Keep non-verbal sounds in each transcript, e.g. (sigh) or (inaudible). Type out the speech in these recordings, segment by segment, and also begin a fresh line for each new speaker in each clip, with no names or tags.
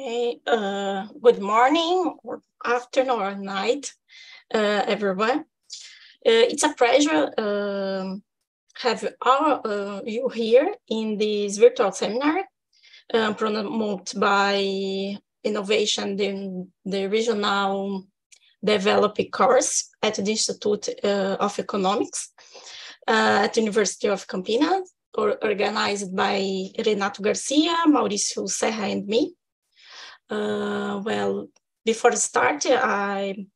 Hey, uh, good morning, or afternoon, or night, uh, everyone. Uh, it's a pleasure um, have all uh, you here in this virtual seminar um, promoted by Innovation in the Regional Developing course at the Institute uh, of Economics uh, at the University of Campinas, or organized by Renato Garcia, Mauricio Serra, and me. Uh, well, before start, I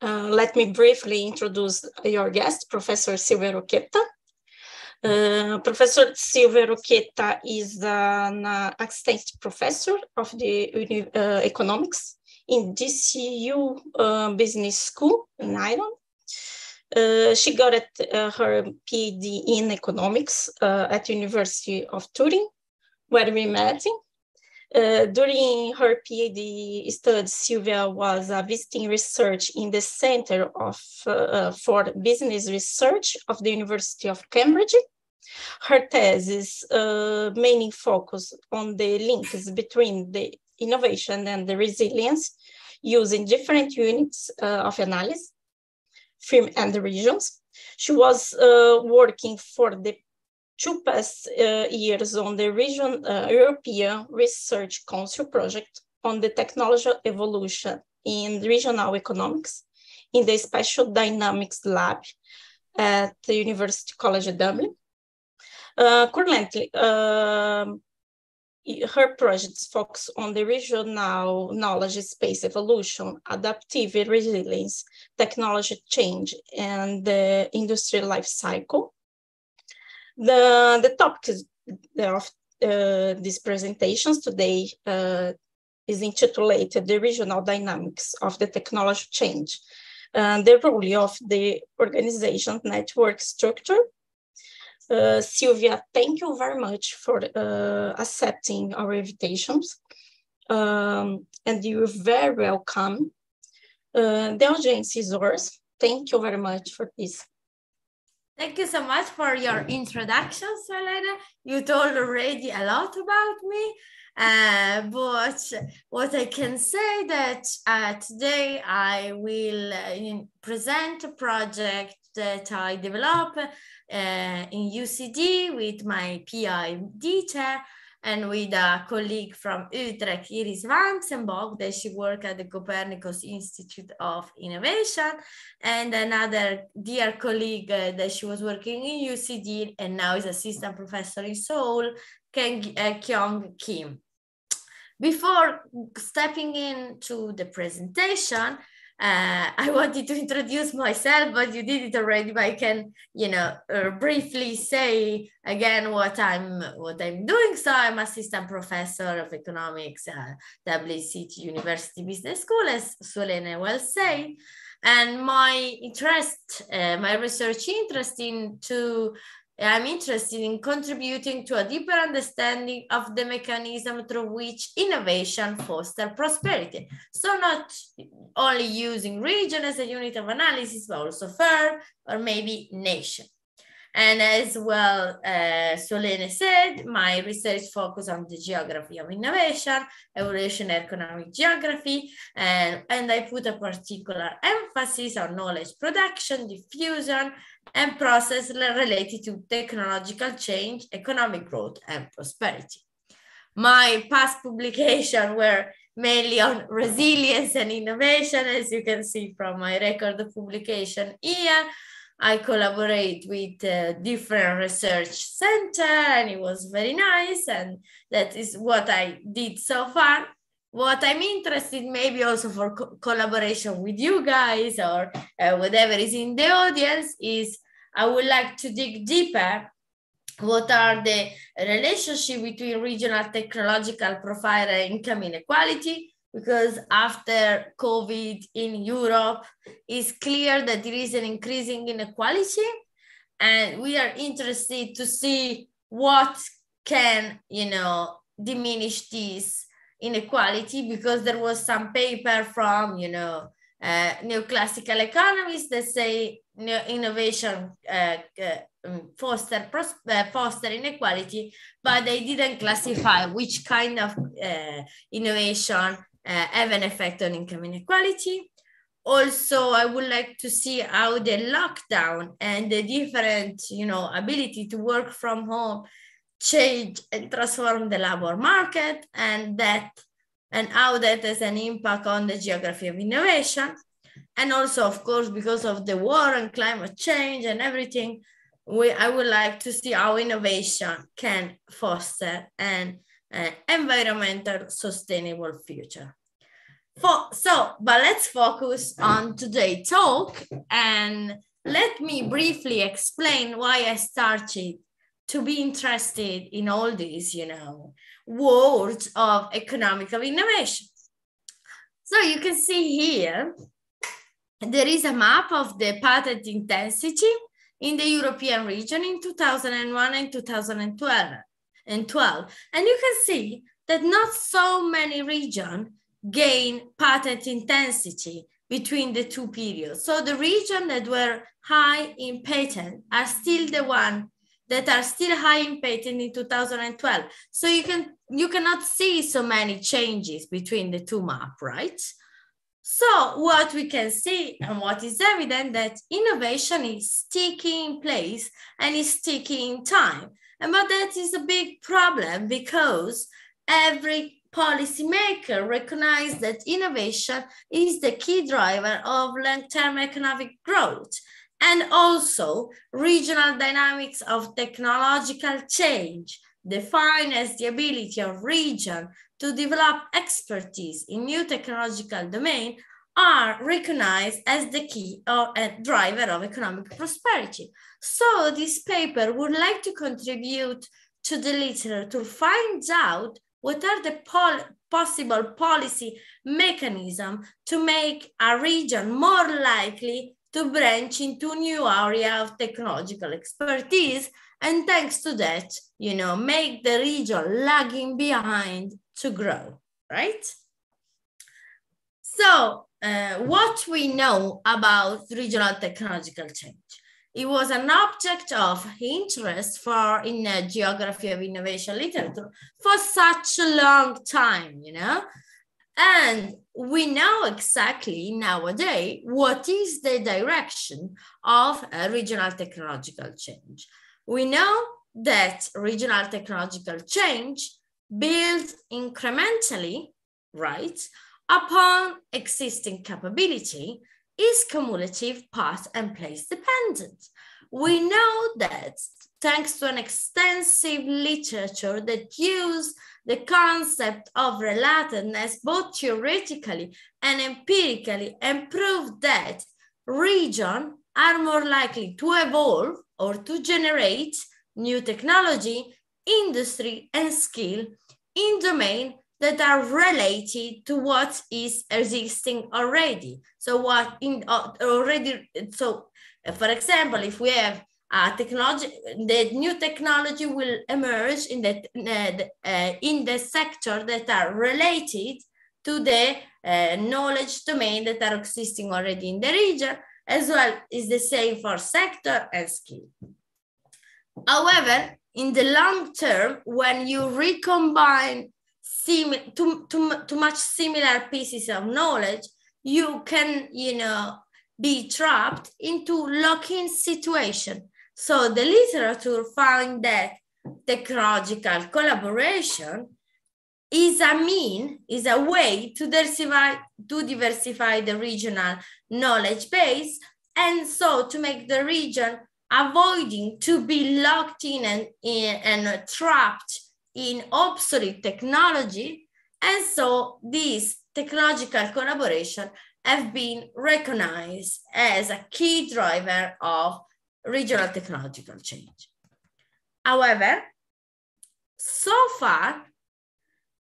uh, let me briefly introduce your guest, Professor Silvia Rocchetta. Uh, professor Silvia Rocchetta is an uh, assistant professor of the uh, economics in DCU uh, Business School in Ireland. Uh, she got it, her PhD in economics at University of Turin, where we met uh, during her PhD studies, Silvia was a visiting research in the Center of, uh, for Business Research of the University of Cambridge. Her thesis uh, mainly focused on the links between the innovation and the resilience using different units uh, of analysis, firm and regions. She was uh, working for the two past uh, years on the region, uh, European Research Council project on the technology evolution in regional economics in the Spatial Dynamics Lab at the University College of Dublin. Uh, currently, um, her projects focus on the regional knowledge space evolution, adaptive resilience, technology change, and the industry life cycle. The, the topic of uh, these presentations today uh, is intitulated The Regional Dynamics of the Technology Change, and the role of the organization network structure. Uh, Silvia, thank you very much for uh, accepting our invitations. Um, and you're very welcome. Uh, the audience is yours. Thank you very much for this.
Thank you so much for your introduction, Suelene. You told already a lot about me, uh, but what I can say that uh, today I will uh, present a project that I developed uh, in UCD with my PhD chair and with a colleague from Utrecht, Iris Wanzenböck, that she worked at the Copernicus Institute of Innovation, and another dear colleague uh, that she was working in UCD and now is assistant professor in Seoul, Ken, uh, Kyung Kim. Before stepping into the presentation, uh, I wanted to introduce myself, but you did it already. But I can, you know, uh, briefly say again what I'm what I'm doing. So I'm assistant professor of economics at City University Business School, as Suelene well said. And my interest, uh, my research interest into I'm interested in contributing to a deeper understanding of the mechanism through which innovation foster prosperity. So not only using region as a unit of analysis, but also firm or maybe nation. And as well, uh, Suelene said, my research focus on the geography of innovation, evolutionary economic geography, and, and I put a particular emphasis on knowledge production, diffusion, and process related to technological change, economic growth, and prosperity. My past publication were mainly on (laughs) resilience and innovation, as you can see from my record of publication here. I collaborate with uh, different research center and it was very nice. And that is what I did so far. What I'm interested maybe also for co collaboration with you guys or uh, whatever is in the audience is I would like to dig deeper what are the relationship between regional technological profile and income inequality because after COVID in Europe, it's clear that there is an increasing inequality. And we are interested to see what can, you know, diminish this inequality because there was some paper from, you know, uh, neoclassical economists that say innovation uh, uh, um, foster, uh, foster inequality, but they didn't classify which kind of uh, innovation have an effect on income inequality. Also, I would like to see how the lockdown and the different, you know, ability to work from home change and transform the labor market and that and how that has an impact on the geography of innovation. And also, of course, because of the war and climate change and everything, we, I would like to see how innovation can foster an environmental sustainable future. For, so, but let's focus on today's talk and let me briefly explain why I started to be interested in all these, you know, words of economical innovation. So you can see here, there is a map of the patent intensity in the European region in 2001 and 2012. And, 12. and you can see that not so many regions gain patent intensity between the two periods. So the regions that were high in patent are still the one that are still high in patent in 2012. So you can you cannot see so many changes between the two map, right? So what we can see and what is evident that innovation is sticking in place and is sticking in time. And but that is a big problem because every policymaker recognize that innovation is the key driver of long-term economic growth and also regional dynamics of technological change defined as the ability of region to develop expertise in new technological domain are recognized as the key or a driver of economic prosperity. So this paper would like to contribute to the literature to find out what are the pol possible policy mechanism to make a region more likely to branch into new area of technological expertise. And thanks to that, you know, make the region lagging behind to grow, right? So uh, what we know about regional technological change. It was an object of interest for in the geography of innovation literature for such a long time, you know? And we know exactly nowadays what is the direction of regional technological change. We know that regional technological change builds incrementally, right, upon existing capability is cumulative, path, and place dependent. We know that thanks to an extensive literature that use the concept of relatedness both theoretically and empirically and prove that regions are more likely to evolve or to generate new technology, industry, and skill in domain that are related to what is existing already. So what in uh, already, so for example, if we have uh, technology, the new technology will emerge in the, uh, uh, in the sector that are related to the uh, knowledge domain that are existing already in the region, as well is the same for sector and skill. However, in the long term, when you recombine too, too, too much similar pieces of knowledge, you can, you know, be trapped into lock-in situation so the literature found that technological collaboration is a mean, is a way to diversify, to diversify the regional knowledge base and so to make the region avoiding to be locked in and, in, and trapped in obsolete technology. And so this technological collaboration have been recognized as a key driver of regional technological change. However, so far,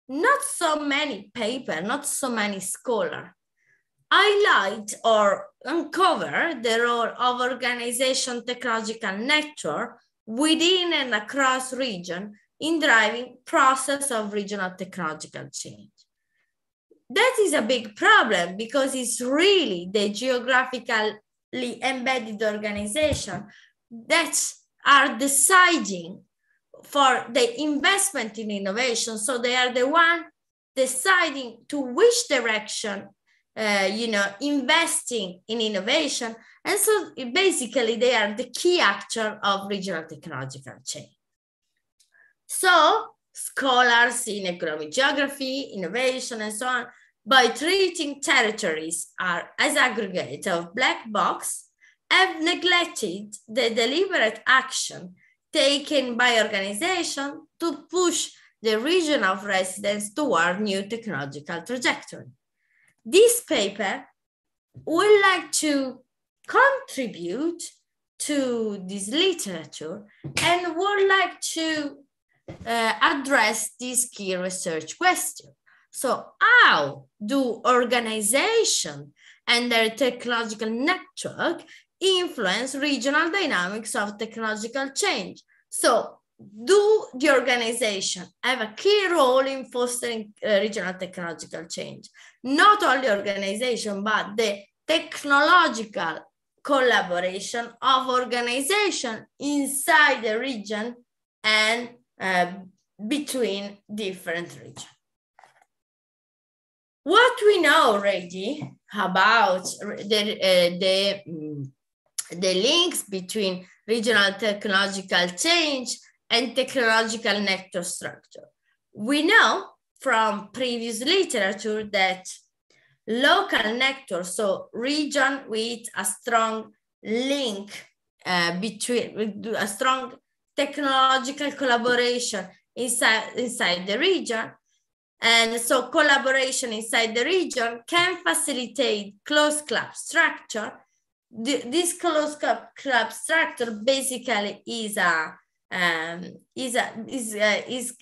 not so many paper, not so many scholar highlight or uncover the role of organization technological network within and across region in driving process of regional technological change. That is a big problem because it's really the geographical embedded organization that are deciding for the investment in innovation. So they are the one deciding to which direction, uh, you know, investing in innovation. And so basically they are the key actor of regional technological change. So scholars in economic geography, innovation, and so on, by treating territories are, as aggregate of black box, have neglected the deliberate action taken by organization to push the region of residence toward new technological trajectory. This paper would like to contribute to this literature and would like to uh, address this key research question. So how do organization and their technological network influence regional dynamics of technological change? So do the organization have a key role in fostering uh, regional technological change? Not only organization, but the technological collaboration of organization inside the region and uh, between different regions. What we know already about the, uh, the, um, the links between regional technological change and technological network structure. We know from previous literature that local networks, so region with a strong link uh, between, a strong technological collaboration inside, inside the region. And so collaboration inside the region can facilitate closed club structure. This closed club, structure basically is a um, is a, is a, is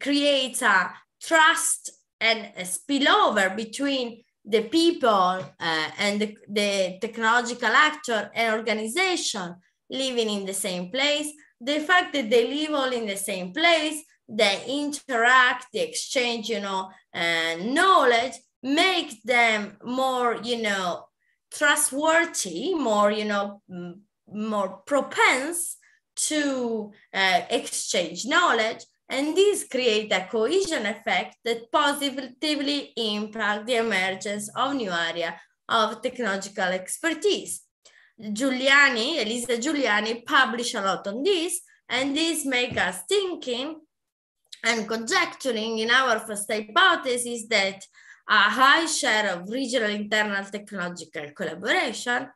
creates a trust and a spillover between the people uh, and the, the technological actor and organization living in the same place the fact that they live all in the same place, they interact, they exchange, you know, uh, knowledge, make them more, you know, trustworthy, more, you know, more propense to uh, exchange knowledge. And this create a cohesion effect that positively impact the emergence of new area of technological expertise. Giuliani, Elisa Giuliani published a lot on this, and this make us thinking and conjecturing in our first hypothesis that a high share of regional internal technological collaboration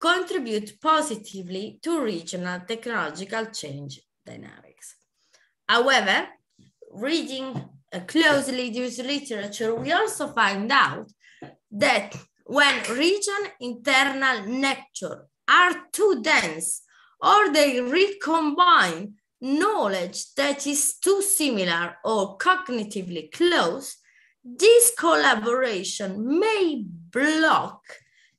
contribute positively to regional technological change dynamics. However, reading closely this literature, we also find out that when region internal network are too dense or they recombine knowledge that is too similar or cognitively close, this collaboration may block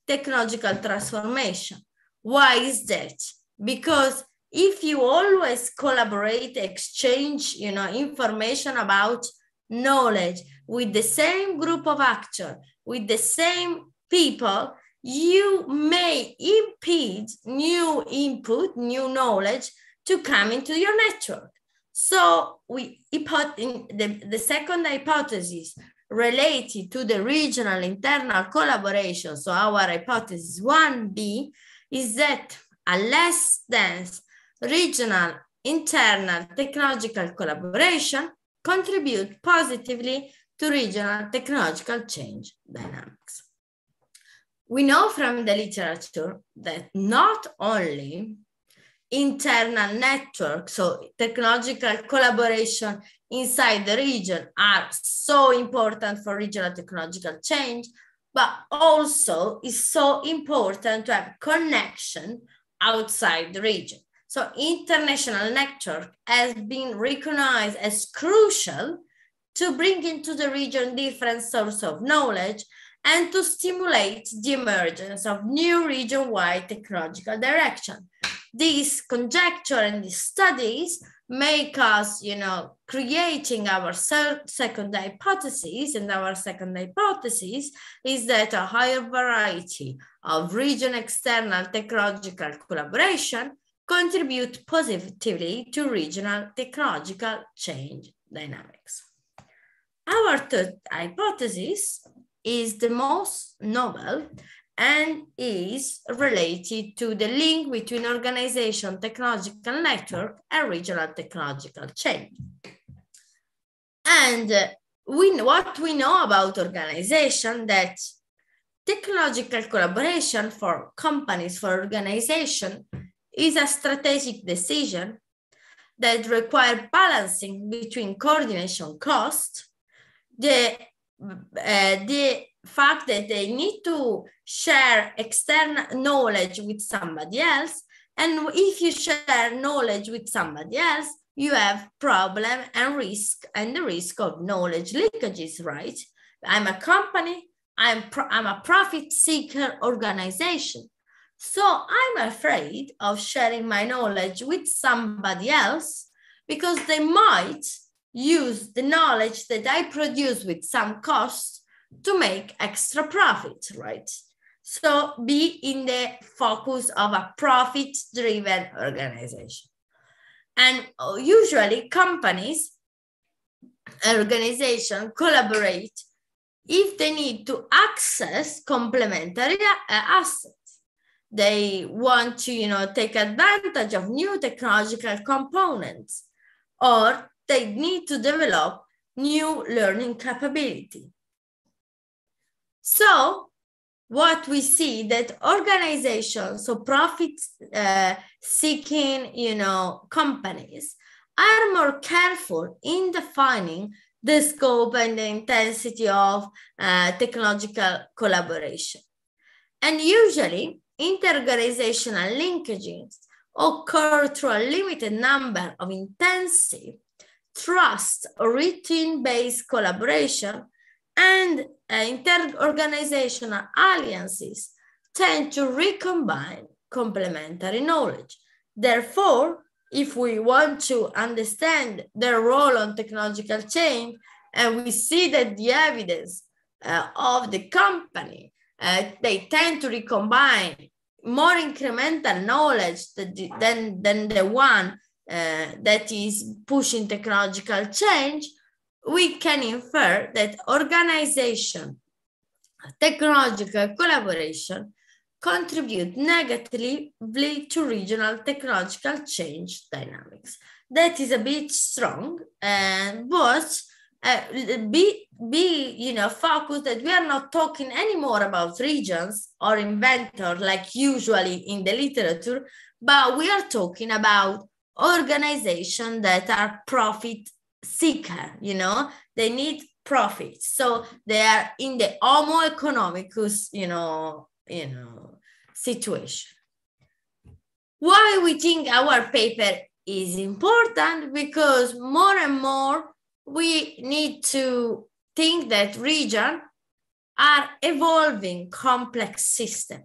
technological transformation. Why is that? Because if you always collaborate, exchange, you know, information about knowledge with the same group of actors, with the same people, you may impede new input, new knowledge to come into your network. So we the, the second hypothesis related to the regional internal collaboration, so our hypothesis 1b, is that a less dense regional internal technological collaboration contribute positively to regional technological change dynamics we know from the literature that not only internal networks, so technological collaboration inside the region are so important for regional technological change, but also is so important to have connection outside the region. So international network has been recognized as crucial to bring into the region different sources of knowledge and to stimulate the emergence of new region-wide technological direction. These conjecture and these studies make us, you know, creating our second hypothesis, and our second hypothesis is that a higher variety of region external technological collaboration contribute positively to regional technological change dynamics. Our third hypothesis is the most novel and is related to the link between organization technological network and regional technological change. And we, what we know about organization that technological collaboration for companies, for organization is a strategic decision that require balancing between coordination cost, the, uh, the fact that they need to share external knowledge with somebody else. And if you share knowledge with somebody else, you have problem and risk and the risk of knowledge leakages, right? I'm a company, I'm, I'm a profit seeker organization. So I'm afraid of sharing my knowledge with somebody else because they might use the knowledge that I produce with some cost to make extra profit, right? So be in the focus of a profit driven organization. And usually companies, organization collaborate if they need to access complementary uh, assets they want to you know take advantage of new technological components or they need to develop new learning capability so what we see that organizations so profit uh, seeking you know companies are more careful in defining the scope and the intensity of uh, technological collaboration. And usually interorganizational linkages occur through a limited number of intensive trust or routine-based collaboration and uh, interorganizational alliances tend to recombine complementary knowledge. Therefore, if we want to understand their role on technological change, and we see that the evidence uh, of the company uh, they tend to recombine more incremental knowledge than, than the one uh, that is pushing technological change, we can infer that organization, technological collaboration contribute negatively to regional technological change dynamics. That is a bit strong, and but uh, be be you know focused that we are not talking anymore about regions or inventor like usually in the literature but we are talking about organizations that are profit seeker you know? They need profit so they are in the homo economicus you know you know situation. Why we think our paper is important? Because more and more we need to think that region are evolving complex system.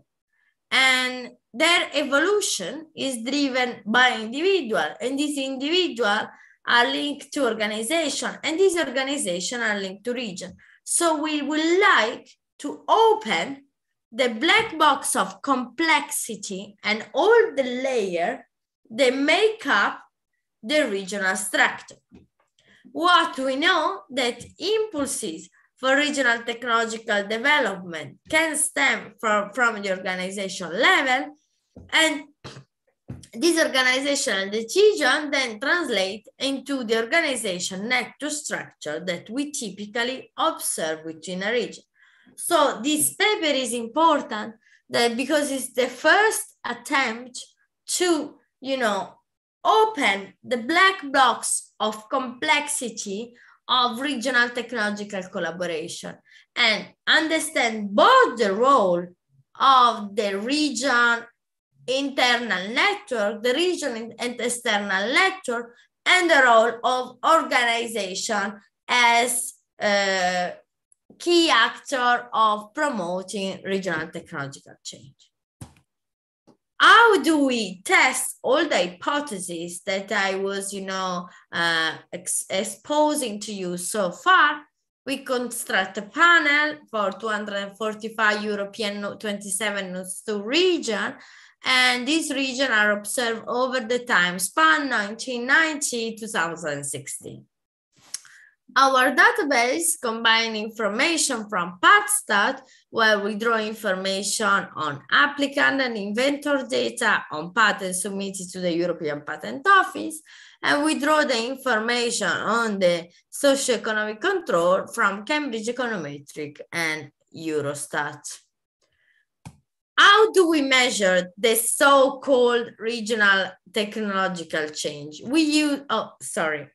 And their evolution is driven by individual and this individual are linked to organization and these organization are linked to region. So we would like to open the black box of complexity and all the layer that make up the regional structure. What we know that impulses for regional technological development can stem from, from the organization level and this organizational decision then translate into the organization network structure that we typically observe within a region. So this paper is important that because it's the first attempt to, you know, open the black box of complexity of regional technological collaboration and understand both the role of the region internal network, the region and external network, and the role of organization as a key actor of promoting regional technological change how do we test all the hypotheses that I was, you know, uh, ex exposing to you so far? we construct a panel for 245 European 27 NUTS 2 region, and these regions are observed over the time span 1990-2016. Our database combines information from PatStat, where we draw information on applicant and inventor data on patents submitted to the European Patent Office, and we draw the information on the socioeconomic control from Cambridge Econometric and Eurostat. How do we measure the so-called regional technological change? We use, oh, sorry.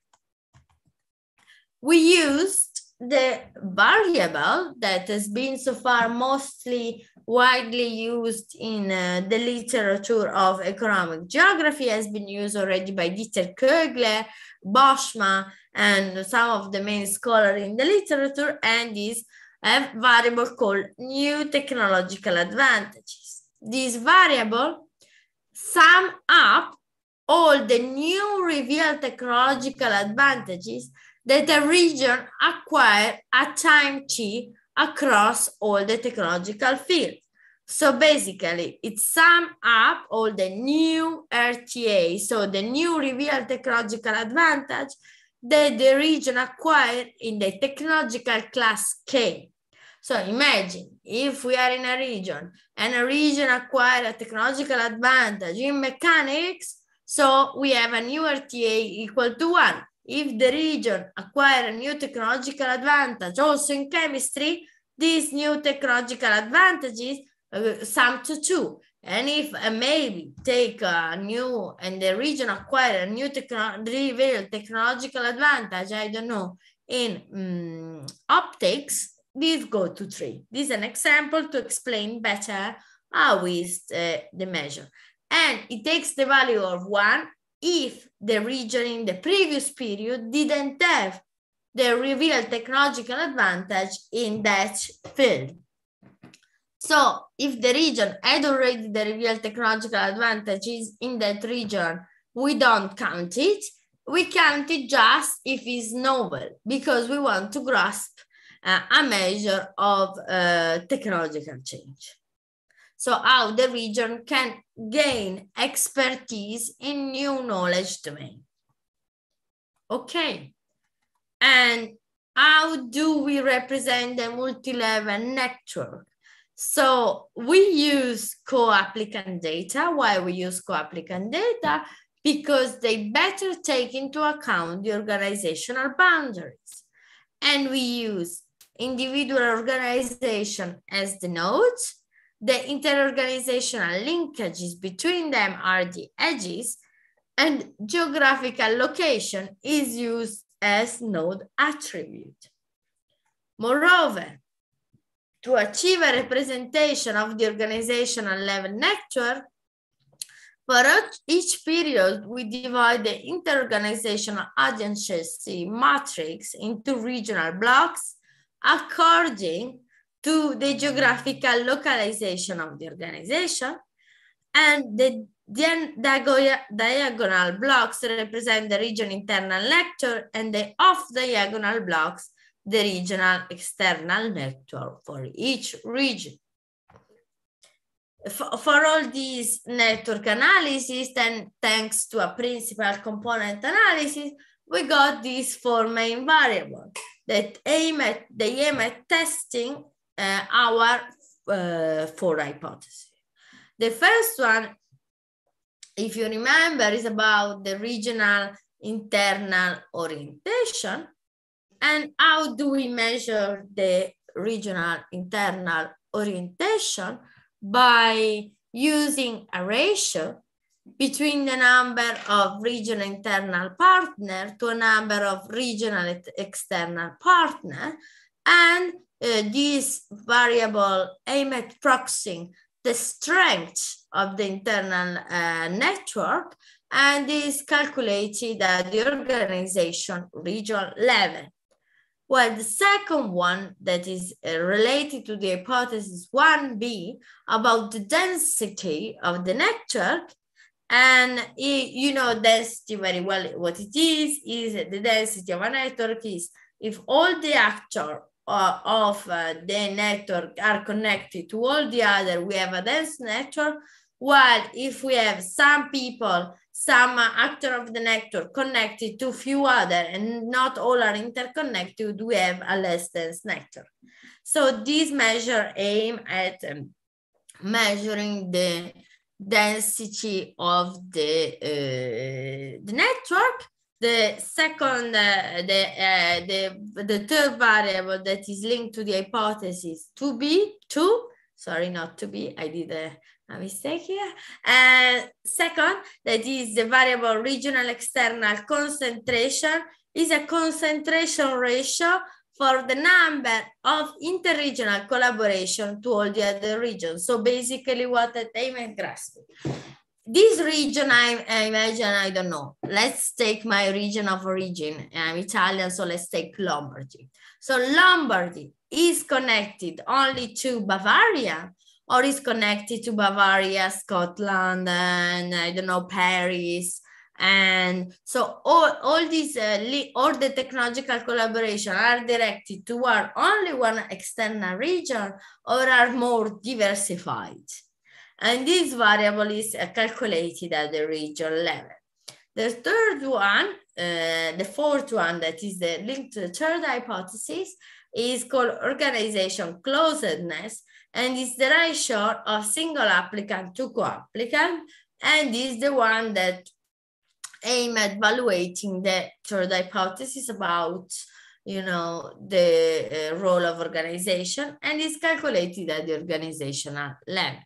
We used the variable that has been so far mostly widely used in uh, the literature of economic geography has been used already by Dieter Kogler, Boschma, and some of the main scholars in the literature, and is a variable called new technological advantages. This variable sum up all the new revealed technological advantages that a region acquire at time t across all the technological fields. So basically, it sum up all the new RTA, so the new revealed technological advantage that the region acquired in the technological class K. So imagine if we are in a region and a region acquired a technological advantage in mechanics, so we have a new RTA equal to one. If the region acquired a new technological advantage also in chemistry, these new technological advantages uh, sum to two. And if uh, maybe take a new and the region acquire a new techno technological advantage, I don't know, in um, optics, these go to three. This is an example to explain better how is uh, the measure. And it takes the value of one if the region in the previous period didn't have the revealed technological advantage in that field. So if the region had already the revealed technological advantages in that region, we don't count it. We count it just if it's novel because we want to grasp uh, a measure of uh, technological change. So how the region can gain expertise in new knowledge domain. Okay. And how do we represent the multi-level network? So we use co-applicant data. Why we use co-applicant data? Because they better take into account the organizational boundaries. And we use individual organization as the nodes the interorganizational linkages between them are the edges and geographical location is used as node attribute. Moreover, to achieve a representation of the organizational level network, for each period, we divide the interorganizational adjacency matrix into regional blocks according to the geographical localization of the organization. And the diagonal blocks represent the region internal network and the off diagonal blocks, the regional external network for each region. For, for all these network analysis, then thanks to a principal component analysis, we got these four main variables that aim at, they aim at testing uh, our uh, four hypotheses. The first one, if you remember, is about the regional internal orientation. And how do we measure the regional internal orientation? By using a ratio between the number of regional internal partner to a number of regional external partner and uh, this variable aim at proxying the strength of the internal uh, network and is calculated at the organization regional level. Well, the second one that is uh, related to the hypothesis 1b about the density of the network and it, you know density very well what it is is the density of a network is if all the actors uh, of uh, the network are connected to all the other, we have a dense network. While if we have some people, some actor of the network connected to few other and not all are interconnected, we have a less dense network. So these measure aim at um, measuring the density of the, uh, the network. The second, uh, the, uh, the, the third variable that is linked to the hypothesis to be, two, sorry, not to be, I did a, a mistake here. And second, that is the variable regional external concentration is a concentration ratio for the number of interregional collaboration to all the other regions. So basically what I am grasping. This region, I, I imagine, I don't know. Let's take my region of origin. I'm Italian, so let's take Lombardy. So Lombardy is connected only to Bavaria or is connected to Bavaria, Scotland, and I don't know, Paris, and so all, all these, uh, all the technological collaboration are directed toward only one external region or are more diversified. And this variable is uh, calculated at the region level. The third one, uh, the fourth one that is the link to the third hypothesis is called organization closedness and is the ratio of single applicant to co-applicant and is the one that aim at evaluating the third hypothesis about you know the uh, role of organization and is calculated at the organizational level.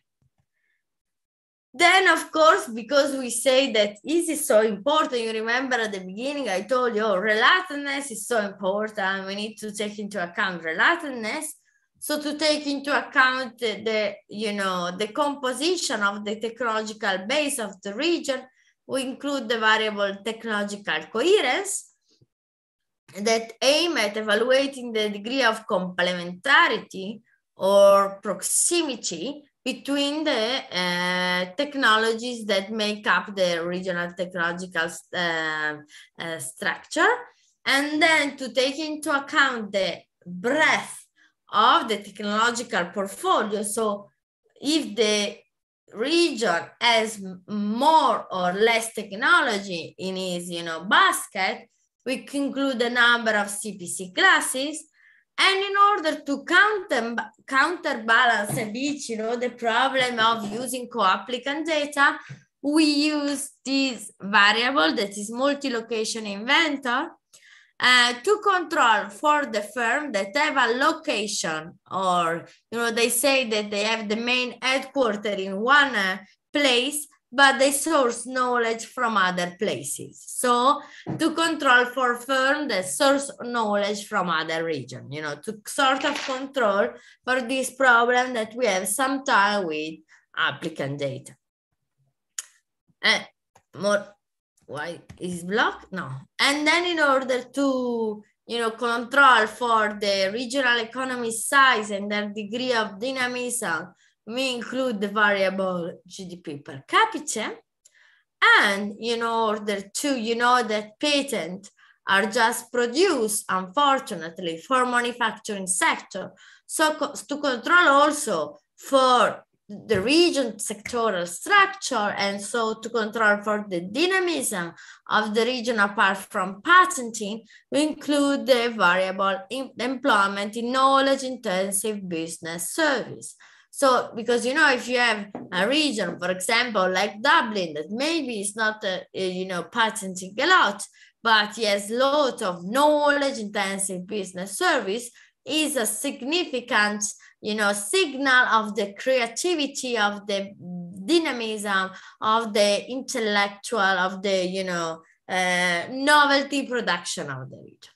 Then of course because we say that is is so important you remember at the beginning i told you oh, relatedness is so important. We need to take into account relatedness so to take into account the you know the composition of the technological base of the region we include the variable technological coherence that aim at evaluating the degree of complementarity or proximity between the uh, technologies that make up the regional technological uh, uh, structure, and then to take into account the breadth of the technological portfolio. So if the region has more or less technology in its you know basket we conclude a number of cpc classes and in order to counter counterbalance a bit you know the problem of using co-applicant data we use this variable that is multi-location inventor uh, to control for the firm that have a location or, you know, they say that they have the main headquarter in one uh, place, but they source knowledge from other places. So to control for firm that source knowledge from other region, you know, to sort of control for this problem that we have sometimes with applicant data. And more why is blocked? No. And then in order to, you know, control for the regional economy size and their degree of dynamism, we include the variable GDP per capita. And in order to, you know, that patent are just produced, unfortunately, for manufacturing sector. So to control also for the region sectoral structure and so to control for the dynamism of the region apart from patenting, we include the variable in employment in knowledge intensive business service. So, because you know, if you have a region, for example, like Dublin, that maybe is not, a, a, you know, patenting a lot, but yes, lot of knowledge intensive business service is a significant you know, signal of the creativity, of the dynamism, of the intellectual, of the, you know, uh, novelty production of the region.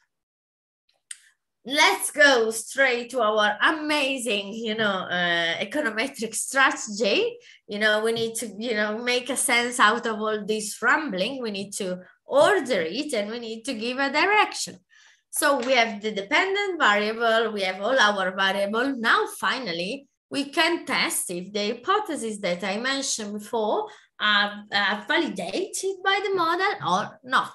Let's go straight to our amazing, you know, uh, econometric strategy. You know, we need to, you know, make a sense out of all this rambling. We need to order it and we need to give a direction. So we have the dependent variable, we have all our variable. Now, finally, we can test if the hypotheses that I mentioned before are, are validated by the model or not.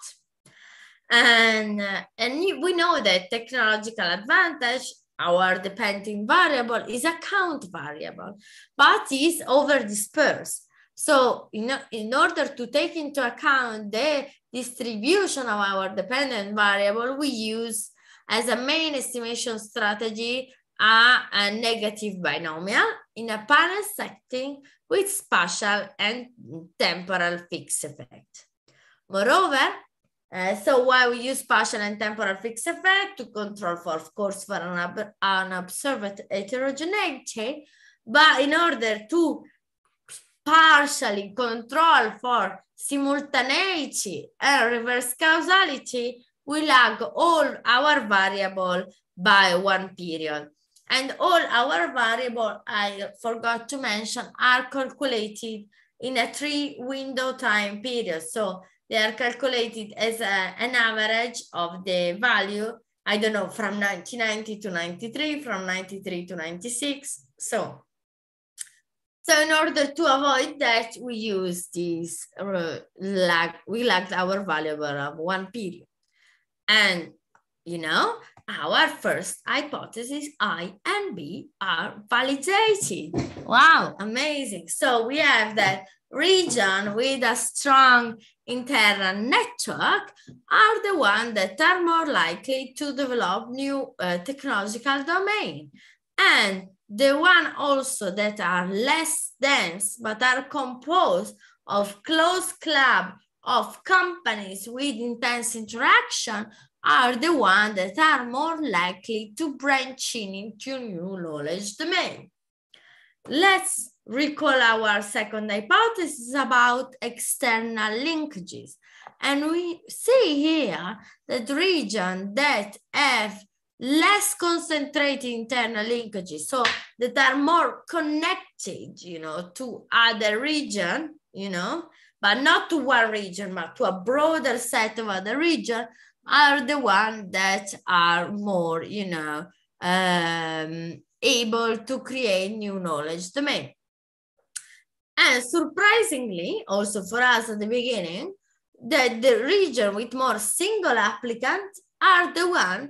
And, and we know that technological advantage, our dependent variable is a count variable, but is over dispersed. So in, in order to take into account the distribution of our dependent variable, we use as a main estimation strategy a, a negative binomial in a panel setting with spatial and temporal fixed effect. Moreover, uh, so why we use spatial and temporal fixed effect to control for, of course, for an, unobserved heterogeneity, but in order to partially control for simultaneity and reverse causality, we lag all our variable by one period. And all our variable, I forgot to mention, are calculated in a three window time period. So they are calculated as a, an average of the value, I don't know, from 1990 to 93, from 93 to 96. So so in order to avoid that, we use this uh, lag, we lagged our variable of one period. And, you know, our first hypothesis, I and B, are validated. Wow, amazing. So we have that region with a strong internal network are the ones that are more likely to develop new uh, technological domain. And the one also that are less dense but are composed of close club of companies with intense interaction are the ones that are more likely to branch in into new knowledge domain. Let's recall our second hypothesis about external linkages. And we see here that regions that have less concentrated internal linkages, so that are more connected, you know, to other region, you know, but not to one region, but to a broader set of other region, are the ones that are more, you know, um, able to create new knowledge domain. And surprisingly, also for us at the beginning, that the region with more single applicants are the one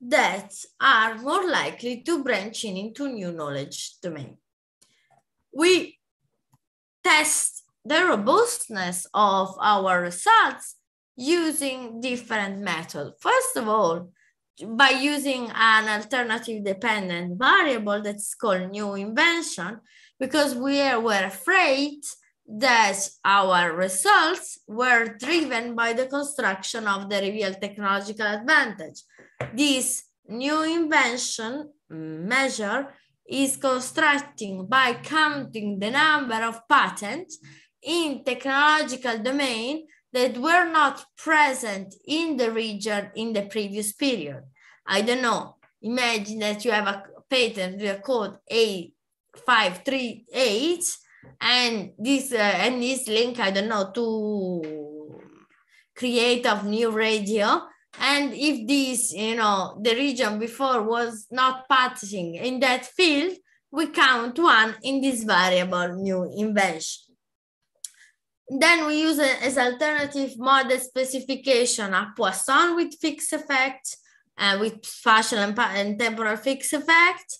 that are more likely to branch in into new knowledge domain. We test the robustness of our results using different methods. First of all, by using an alternative dependent variable that's called new invention, because we were afraid that our results were driven by the construction of the revealed technological advantage. This new invention measure is constructing by counting the number of patents in technological domain that were not present in the region in the previous period. I don't know, imagine that you have a patent with a code A538 and this uh, and this link, I don't know, to create a new radio and if this, you know, the region before was not passing in that field, we count one in this variable new invention. Then we use a, as alternative model specification a Poisson with fixed effect and uh, with spatial and, and temporal fixed effect,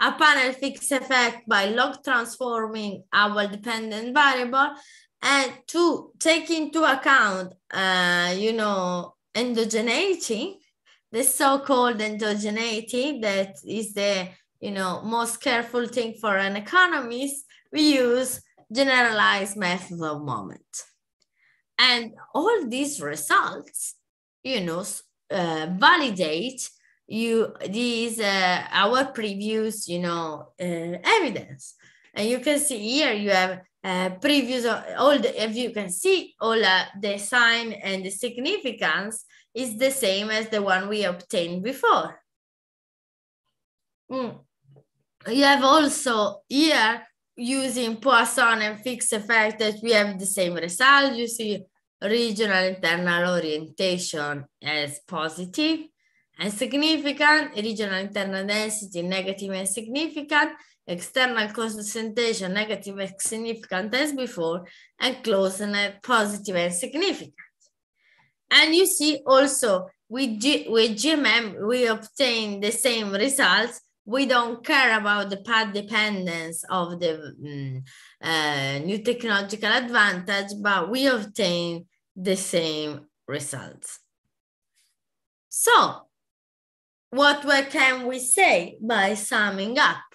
a panel fixed effect by log transforming our dependent variable, and to take into account, uh, you know, endogeneity, the so-called endogeneity that is the you know most careful thing for an economist, we use generalized methods of moment. And all these results, you know, uh, validate you these uh, our previous, you know, uh, evidence. And you can see here you have uh, previous, all the, if you can see, all uh, the sign and the significance is the same as the one we obtained before. Mm. You have also here, using Poisson and fixed effect that we have the same result. You see regional internal orientation as positive and significant, regional internal density negative and significant, external concentration negative and significant as before, and closeness positive and significant. And you see also with, G, with GMM, we obtain the same results. We don't care about the path dependence of the um, uh, new technological advantage, but we obtain the same results. So what can we say by summing up?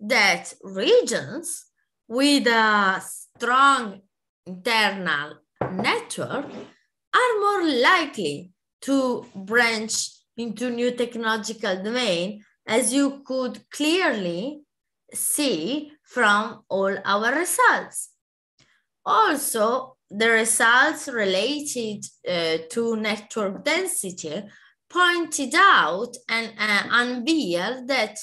That regions with a strong internal network are more likely to branch into new technological domain as you could clearly see from all our results. Also, the results related uh, to network density pointed out and uh, unveiled that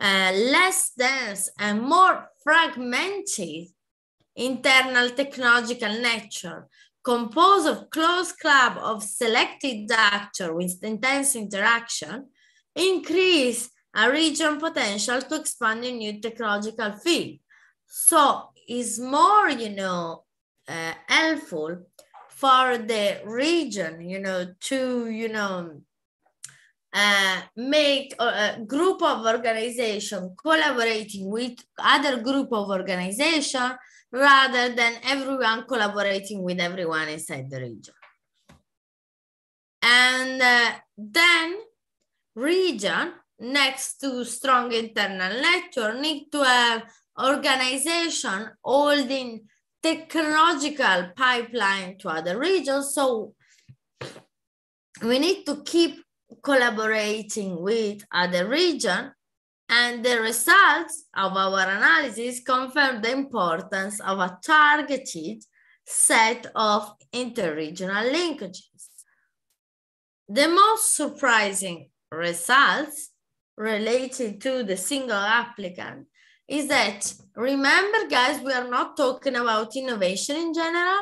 uh, less dense and more fragmented internal technological nature composed of close club of selected actors with intense interaction increase a region potential to expand in new technological field. So it's more, you know, uh, helpful for the region, you know, to, you know, uh, make a, a, group of organization collaborating with other group of organization rather than everyone collaborating with everyone inside the region. And uh, then region next to strong internal network need to have organization holding technological pipeline to other regions. So we need to keep collaborating with other region and the results of our analysis confirm the importance of a targeted set of interregional linkages. The most surprising results related to the single applicant is that, remember guys, we are not talking about innovation in general,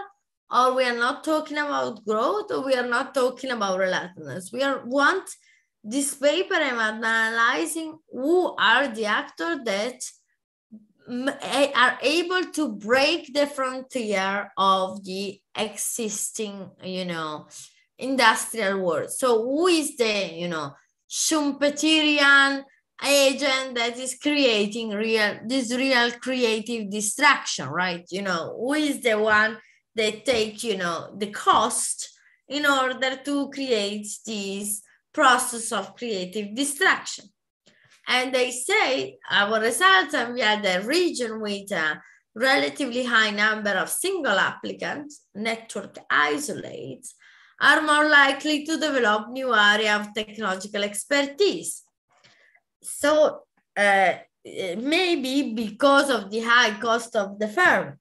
or we are not talking about growth, or we are not talking about relatedness. We are want this paper I'm analyzing who are the actors that are able to break the frontier of the existing, you know, industrial world. So who is the, you know, Schumpeterian agent that is creating real, this real creative destruction, right? You know, who is the one that take, you know, the cost in order to create this process of creative destruction. And they say our results and we are the region with a relatively high number of single applicants, network isolates, are more likely to develop new area of technological expertise. So uh, maybe because of the high cost of the firm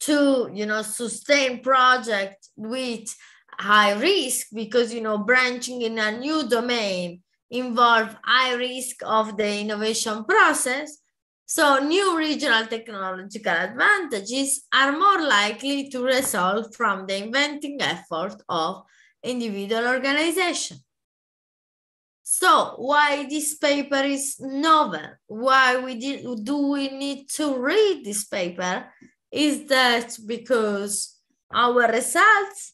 to you know sustain project with high risk because you know branching in a new domain involve high risk of the innovation process. So new regional technological advantages are more likely to result from the inventing effort of individual organization. So why this paper is novel? Why we do we need to read this paper is that because our results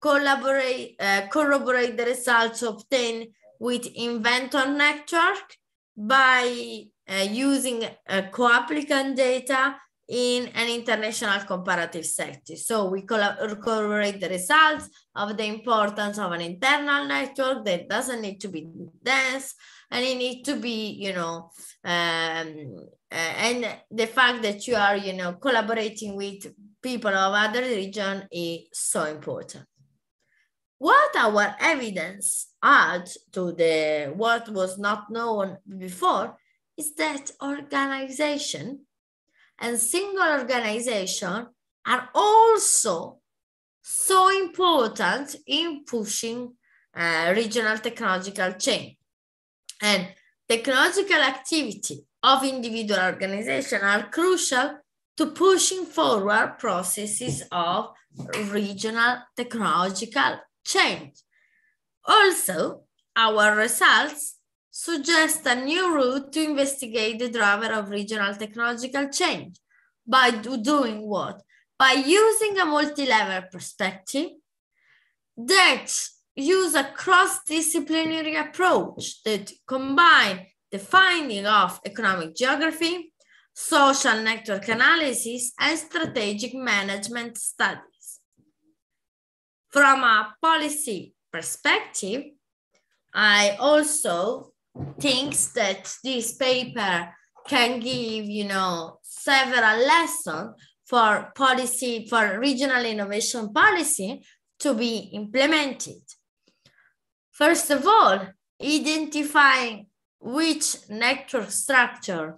collaborate, uh, corroborate the results obtained with Inventor Network by uh, using uh, co-applicant data in an international comparative setting. So we corroborate the results of the importance of an internal network that doesn't need to be dense and it need to be, you know, um, and the fact that you are, you know, collaborating with people of other region is so important. What our evidence adds to the what was not known before is that organization and single organization are also so important in pushing uh, regional technological change. And technological activity of individual organization are crucial to pushing forward processes of regional technological change. Also, our results suggest a new route to investigate the driver of regional technological change. By do doing what? By using a multi-level perspective, that use a cross-disciplinary approach that combine the finding of economic geography, social network analysis, and strategic management studies. From a policy perspective, I also think that this paper can give, you know, several lessons for policy, for regional innovation policy to be implemented. First of all, identifying which network structure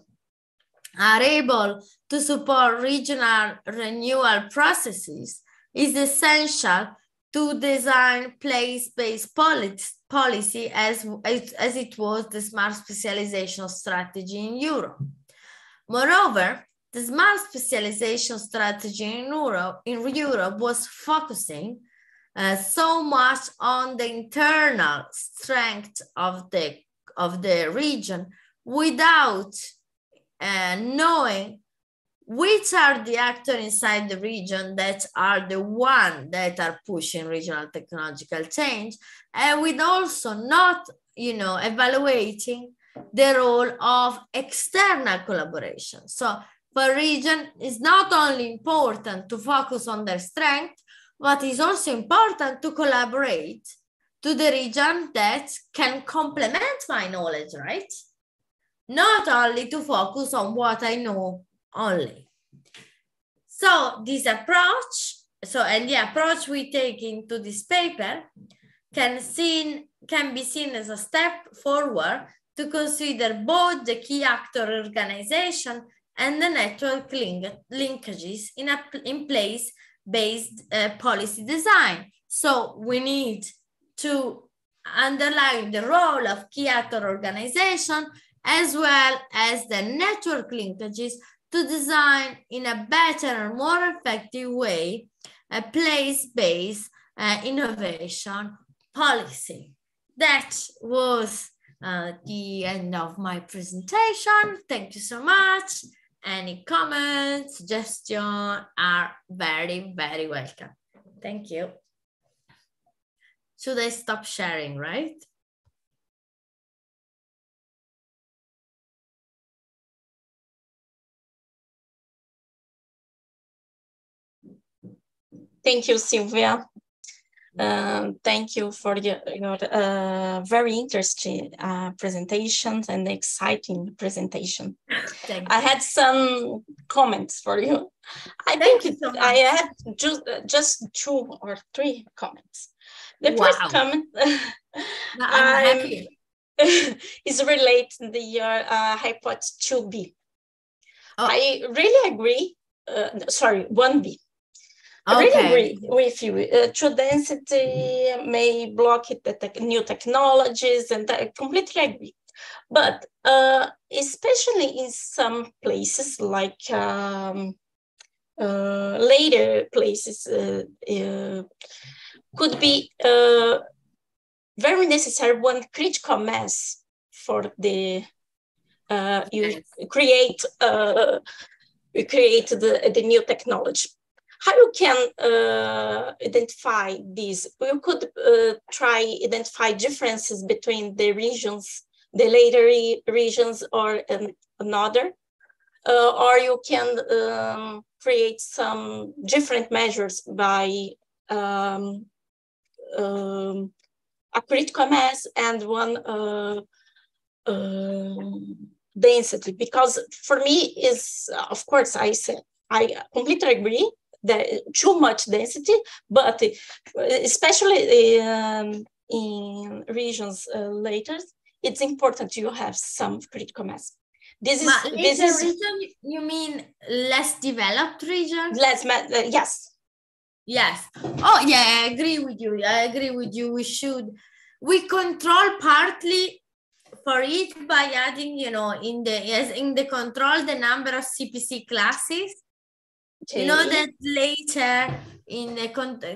are able to support regional renewal processes is essential to design place-based policy as, as it was the smart specialization strategy in Europe. Moreover, the smart specialization strategy in Europe, in Europe was focusing uh, so much on the internal strength of the, of the region without uh, knowing which are the actors inside the region that are the one that are pushing regional technological change and with also not you know evaluating the role of external collaboration. So for region it's not only important to focus on their strength but it's also important to collaborate to the region that can complement my knowledge right not only to focus on what i know only. So this approach, so and the approach we take into this paper can seen can be seen as a step forward to consider both the key actor organization and the network link, linkages in a in place based uh, policy design. So we need to underline the role of key actor organization as well as the network linkages to design in a better and more effective way a place-based uh, innovation policy. That was uh, the end of my presentation. Thank you so much. Any comments, suggestions are very, very welcome. Thank you. Should I stop sharing, right?
Thank you, Silvia. Um, thank you for your, your uh, very interesting uh, presentation and exciting presentation. Thank I had some comments for you. I thank think so I had just, just two or three comments. The wow. first (laughs) comment (laughs) is related to the uh, hypothesis 2B. Oh. I really agree, uh, sorry, 1B. I really agree with you. Uh, true density may block the te new technologies, and I completely agree. But uh, especially in some places like um, uh, later places uh, uh, could be uh, very necessary one critical mass for the you create you create the, the new technology. How you can uh, identify these? You could uh, try identify differences between the regions, the later regions or an, another, uh, or you can um, create some different measures by um, um, a critical mass and one uh, um, density because for me is of course i said i completely agree that too much density, but especially um, in regions uh, later, it's important you have some critical mass.
This is this is region. You mean less developed region?
Less, uh, yes.
Yes. Oh yeah, I agree with you. I agree with you. We should we control partly for it by adding, you know, in the yes, in the control the number of CPC classes you know that later in the,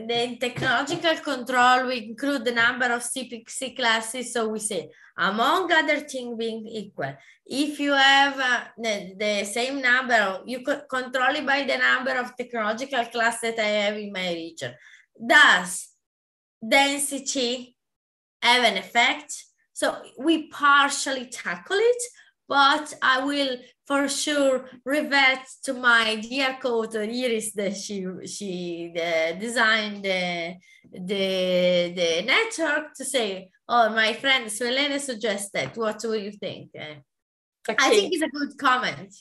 the technological control, we include the number of CPC classes. So we say, among other things being equal, if you have uh, the, the, same number, you could control it by the number of technological classes that I have in my region. Does density have an effect. So we partially tackle it, but I will for sure revert to my dear co-author Iris that she she the, designed the, the the network to say, oh, my friend Suelene suggested. What do you think? Uh, okay. I think it's a good comment.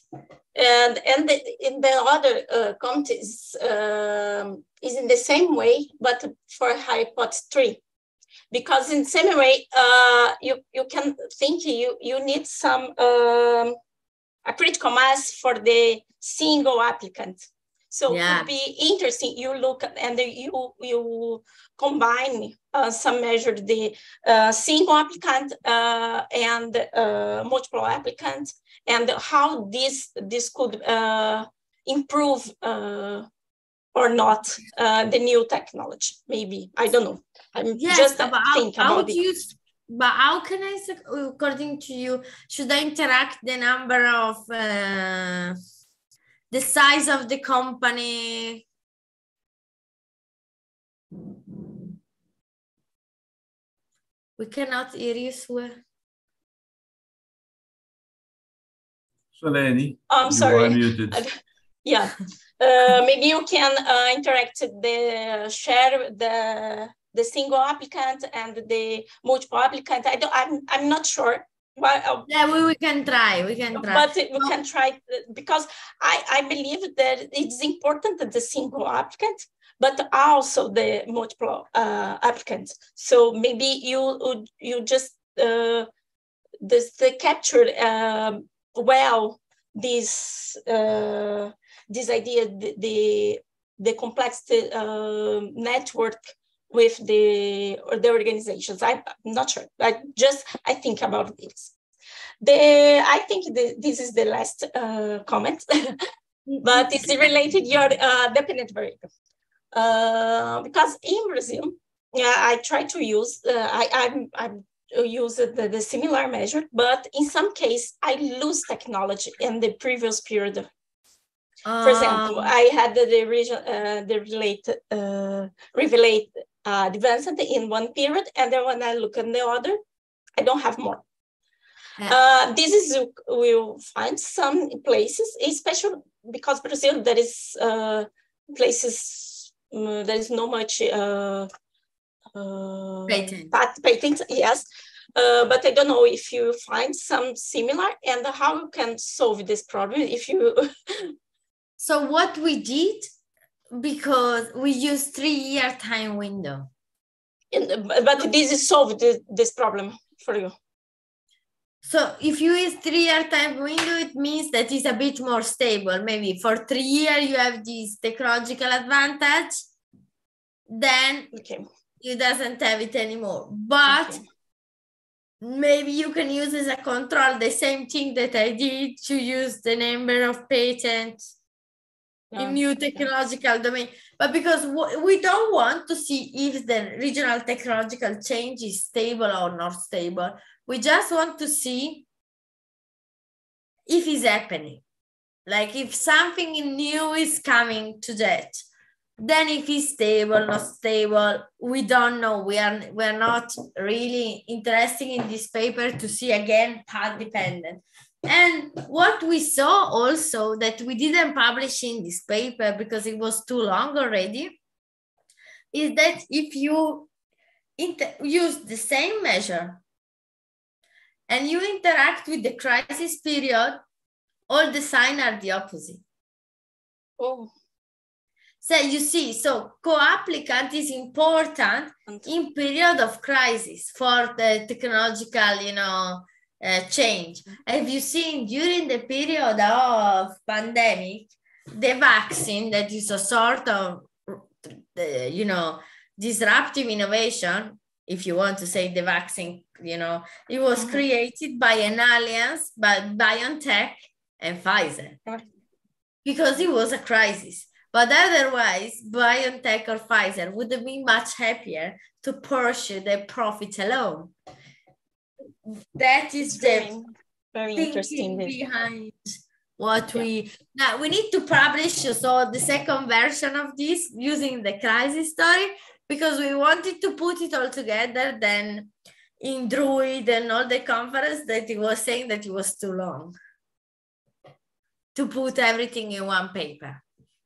And and the, in the other uh, comment is, um, is in the same way, but for hypothesis three because in same way uh, you you can think you you need some um, a critical mass for the single applicant. So yeah. it would be interesting. You look and you you combine uh, some measure the uh, single applicant uh, and uh, multiple applicant and how this this could uh, improve uh, or not the new technology. Maybe I don't know. I'm yes, just thinking about it.
Use, but how can I, according to you, should I interact the number of uh, the size of the company? We cannot hear you, swear.
Suelene,
I'm sorry. yeah, uh, maybe you can uh, interact the share the the single applicant and the multiple applicant. I don't, I'm, I'm not sure.
But, uh, yeah, we, we can try. We can try.
But we can try because I, I believe that it's important that the single applicant, but also the multiple uh, applicants. So maybe you you just uh, this the captured uh, well this uh, this idea the the, the complex uh, network with the or the organizations. I'm not sure. I just I think about this. The I think the, this is the last uh, comment, (laughs) but it's related your uh, dependent variable uh, because in Brazil, yeah, I try to use uh, I I'm I'm use the, the similar measure, but in some case I lose technology in the previous period for example, um, I had the, the, region, uh, the related, uh, relate, uh, advanced in one period, and then when I look at the other, I don't have more. Uh, this is we'll find some places, especially because Brazil there is uh, places um, there is no much uh, uh, patent. patents. Yes, uh, but I don't know if you find some similar and how you can solve this problem if you.
so what we did because we use three year time window.
but this is solved this problem for you.
So if you use three year time window, it means that it's a bit more stable. Maybe for three year you have this technological advantage, then okay. you doesn't have it anymore. But okay. maybe you can use as a control the same thing that I did to use the number of patents in new technological domain. But because we don't want to see if the regional technological change is stable or not stable. We just want to see if it's happening. Like if something new is coming to that then if it's stable not stable we don't know. We are we're not really interested in this paper to see again path dependent and what we saw also that we didn't publish in this paper because it was too long already is that if you use the same measure and you interact with the crisis period, all the signs are the opposite.
Oh.
So you see, so co-applicant is important in period of crisis for the technological, you know, uh, change. Have you seen during the period of pandemic, the vaccine that is a sort of, you know, disruptive innovation, if you want to say the vaccine, you know, it was mm-hmm. created by an alliance by BioNTech and Pfizer because it was a crisis. But otherwise, BioNTech or Pfizer would have been much happier to pursue their profit alone that is the
very interesting
behind what yeah. we now we need to publish so the second version of this using the crisis story because we wanted to put it all together. Then in Druid and all the conference that he was saying that it was too long to put everything in one paper.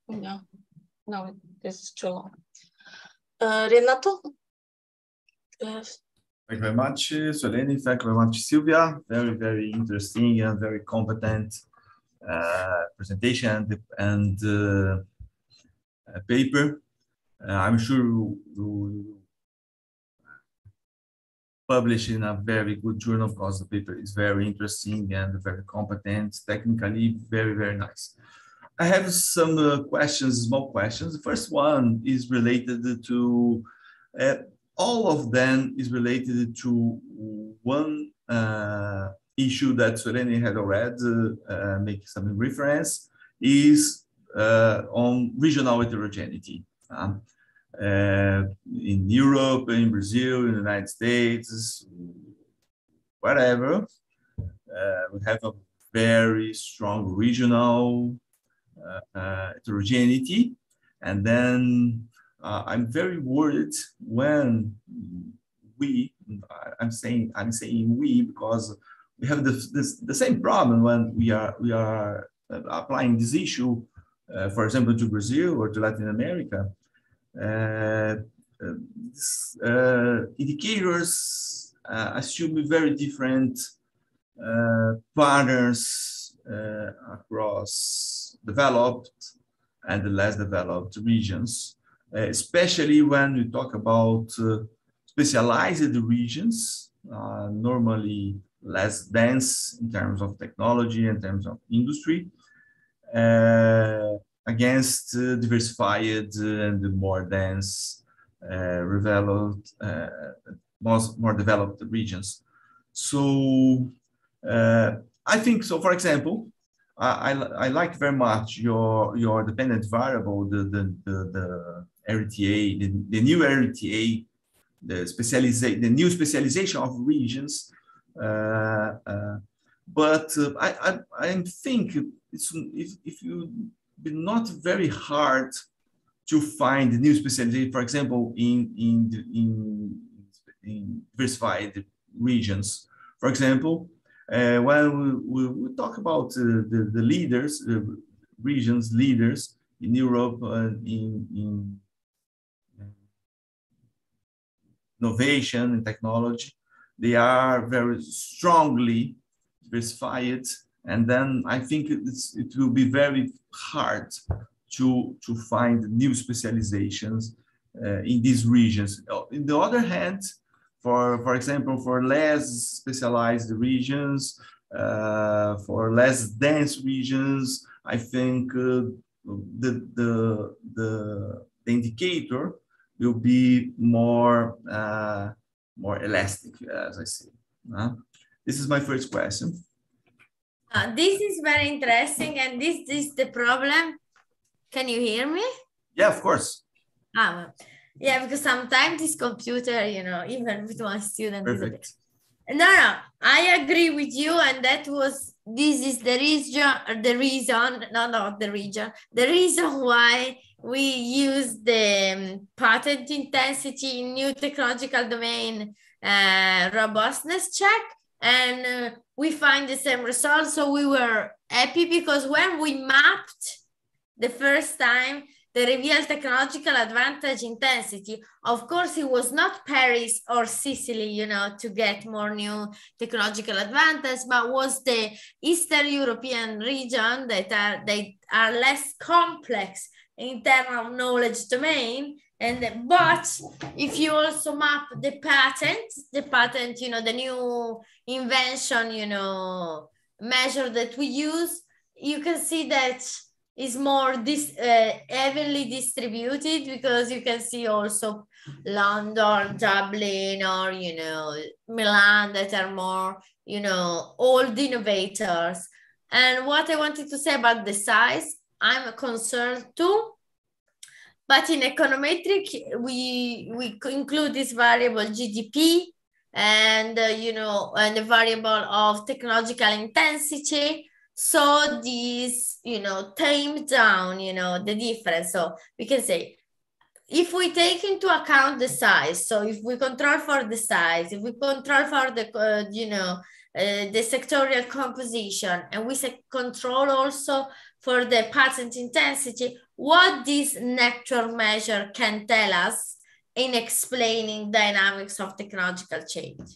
No, no, this is too long. Uh, Renato?
Yes. Thank you very much, Suelene. Thank you very much, Silvia. Very, very interesting and very competent uh, presentation and uh, paper. Uh, I'm sure you publish in a very good journal because the paper is very interesting and very competent, technically very, very nice. I have some uh, questions, small questions. The first one is related to, uh, all of them is related to one uh, issue that Suelene had already uh, make some reference, is uh, on regional heterogeneity. Um, uh, in Europe, in Brazil, in the United States, whatever. Uh, we have a very strong regional uh, uh heterogeneity. And then uh, I'm very worried when we, I'm saying, I'm saying we because we have this, this, the same problem when we are, we are applying this issue, uh, for example, to Brazil or to Latin America. Uh, uh, indicators uh, assume very different patterns across developed and less developed regions, especially when we talk about specialized regions, normally less dense in terms of technology, in terms of industry. Uh, against uh, diversified and more dense, uh, developed, uh, more developed regions. So I think so. For example, I, I, like very much your your dependent variable, the the the, the RTA, the, the new RTA, the specialization, the new specialization of regions. Uh, uh, but uh, I, I I think it's if if you be not very hard to find new specialization, for example, in, in, in, in diversified regions. For example, uh, when we, we, we, talk about uh, the, the leaders, uh, regions leaders in Europe and in, in innovation and technology, they are very strongly diversified and then I think it will be very hard to, to find new specializations uh, in these regions. In the other hand, for, for example, for less specialized regions, uh, for less dense regions, I think uh, the, the, the, the, indicator will be more, uh, more elastic, as I say. Uh, this is my first question.
Uh, this is very interesting, and this, this is the problem. Can you hear me?
Yeah, of course.
Ah, yeah, because sometimes this computer, you know, even with my student. Perfect. No, no, I agree with you, and that was this is the reason, the reason, no, not the region, the reason why we use the um, patent intensity in new technological domain uh, robustness check and uh, we find the same results. So we were happy because when we mapped the first time the reveal technological advantage intensity, of course, it was not Paris or Sicily, you know, to get more new technological advantage, but was the Eastern European region that are they are less complex in terms of knowledge domain. And but if you also map the patent the patent you know the new invention you know measure that we use you can see that is more this uh, evenly distributed because you can see also london dublin or you know milan that are more you know old innovators. And what i wanted to say about the size i'm concerned too but in econometric, we, we include this variable GDP and, uh, you know, and the variable of technological intensity. So these, you know, tame down, you know, the difference. So we can say if we take into account the size, so if we control for the size, if we control for the, uh, you know, uh, the sectorial composition, and we control also for the patent intensity, what this natural measure can tell us in explaining dynamics of technological change.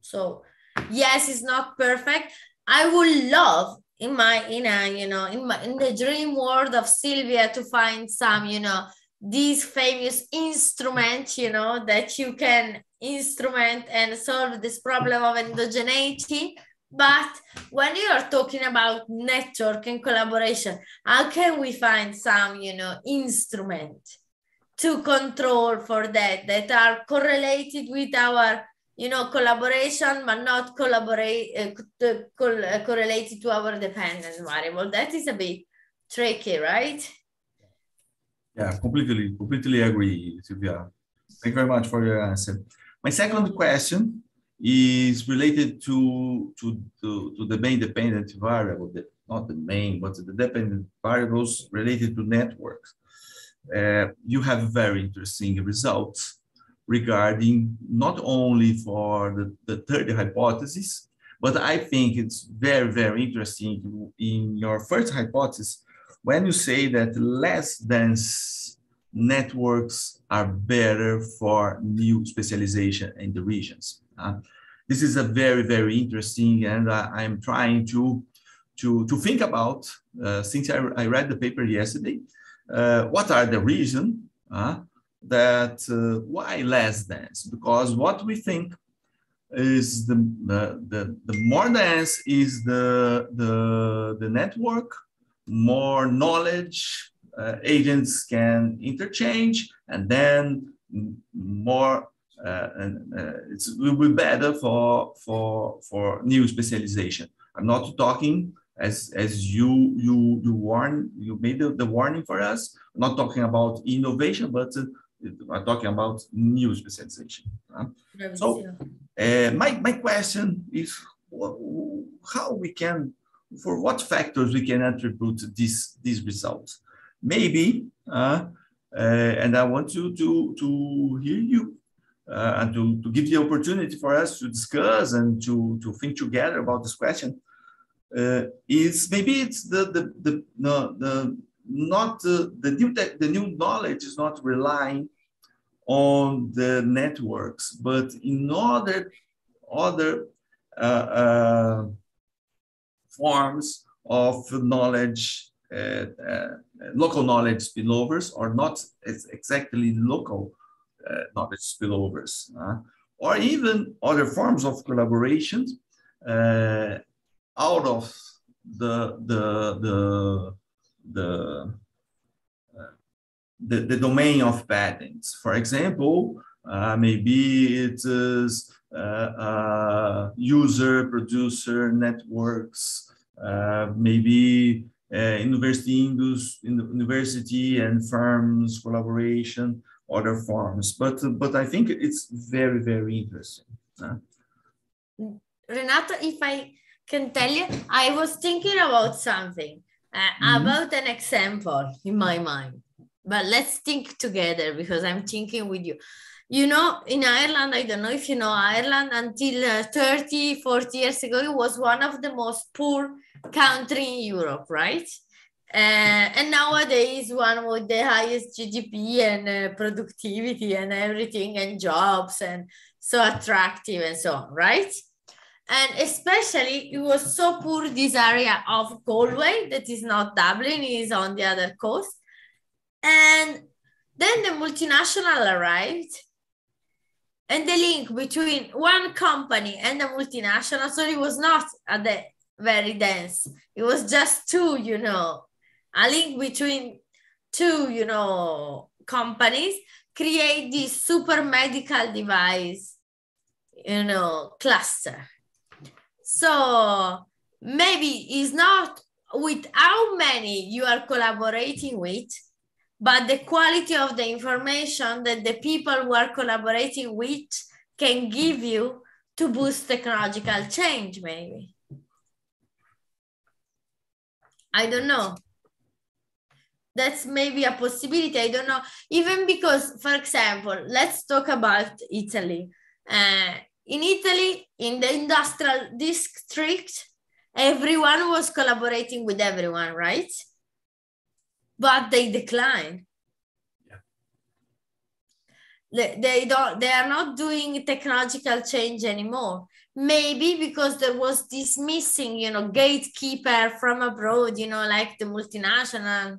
So yes, it's not perfect. I would love in my in a you know in my in the dream world of Silvia to find some you know these famous instruments you know that you can instrument and solve this problem of endogeneity but when you are talking about network and collaboration how can we find some you know instrument to control for that that are correlated with our you know, collaboration, but not collaborate, uh, co uh, correlated to our dependent variable. That is a bit tricky, right?
Yeah, completely, completely agree, Silvia. Thank you very much for your answer. My second question is related to, to, to, to the main dependent variable, the, not the main, but the dependent variables related to networks. Uh, you have very interesting results regarding not only for the, the third hypothesis, but I think it's very, very interesting in your first hypothesis when you say that less dense networks are better for new specialization in the regions. Uh, this is a very, very interesting, and I, am trying to, to, to think about, uh, since I, I, read the paper yesterday, uh, what are the reasons that why less dense? Because what we think is the, the, the, the more dense is the, the, the network, more knowledge uh, agents can interchange, and then more uh, and uh, it will be better for for for new specialization. I'm not talking as as you you you warn you made the, the warning for us. I'm not talking about innovation, but uh, I'm talking about new specialization. Uh, so uh, my, my question is how we can, for what factors we can attribute this, these results? Maybe, uh, uh, and I want to, to, to hear you uh, and to, to give the opportunity for us to discuss and to, to think together about this question. Uh, is maybe it's the the the the not uh, the new the new knowledge is not relying on the networks, but in other other uh, uh, forms of knowledge, uh, uh local knowledge spillovers, or not exactly local uh, knowledge spillovers, uh, or even other forms of collaboration out of the the the the the, the domain of patents. For example, uh, maybe it is uh, uh, user producer networks, uh, maybe uh, university indus, university and firms collaboration, other forms. But but I think it's very very interesting.
Renato, if I can tell you, I was thinking about something, uh, mm -hmm. about an example in my mind but let's think together because I'm thinking with you. You know, in Ireland, I don't know if you know Ireland, until uh, 30, 40 years ago, it was one of the most poor country in Europe, right? Uh, and nowadays, one with the highest GDP and uh, productivity and everything, and jobs, and so attractive and so on, right? And especially, it was so poor this area of Galway that is not Dublin, is on the other coast and then the multinational arrived and the link between one company and the multinational, so it was not at the very dense. It was just two, you know, a link between two, you know, companies create this super medical device, you know, cluster. So maybe it's not with how many you are collaborating with, but the quality of the information that the people who are collaborating with can give you to boost technological change, maybe. I don't know. That's maybe a possibility. I don't know. Even because, for example, let's talk about Italy. Uh, in Italy, in the industrial district, everyone was collaborating with everyone, right? But they declined. Yeah. They, they don't they are not doing technological change anymore. Maybe because there was this missing, you know, gatekeeper from abroad, you know, like the multinational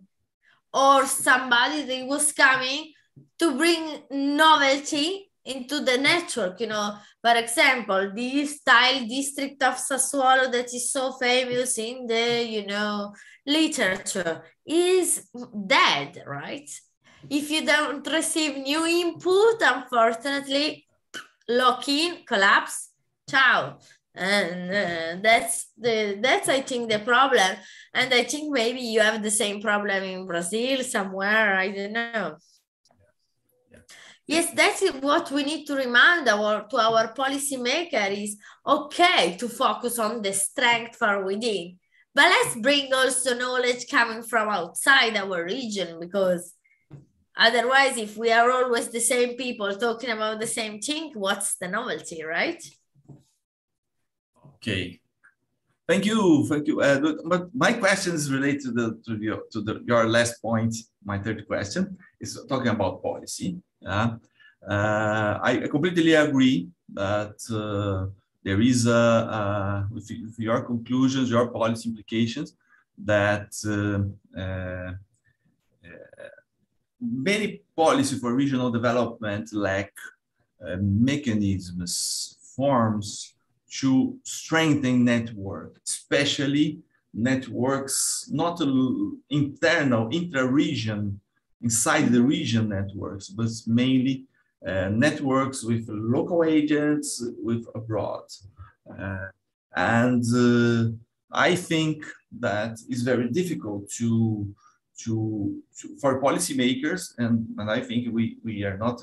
or somebody that was coming to bring novelty into the network you know. For example this style district of sassuolo that is so famous in the you know literature is dead right? If you don't receive new input unfortunately lock in collapse. Ciao and uh, that's the that's i think the problem. And i think maybe you have the same problem in brazil somewhere i don't know. Yeah. yes that's what we need to remind our to our policymaker is okay to focus on the strength for within. But let's bring also knowledge coming from outside our region because otherwise if we are always the same people talking about the same thing what's the novelty right
Okay. Thank you, thank you. Uh, but my question is related to the to your to the your last point. My third question is talking about policy. Yeah, uh, I, completely agree that uh, there is a with, your conclusions, your policy implications, that uh, many policy for regional development lack mechanisms, forms to strengthen network, especially networks, not internal, intra-region, inside the region networks, but mainly uh, networks with local agents, with abroad. Uh, and uh, I think that is very difficult to, to, to for policymakers, and, and I think we, we are not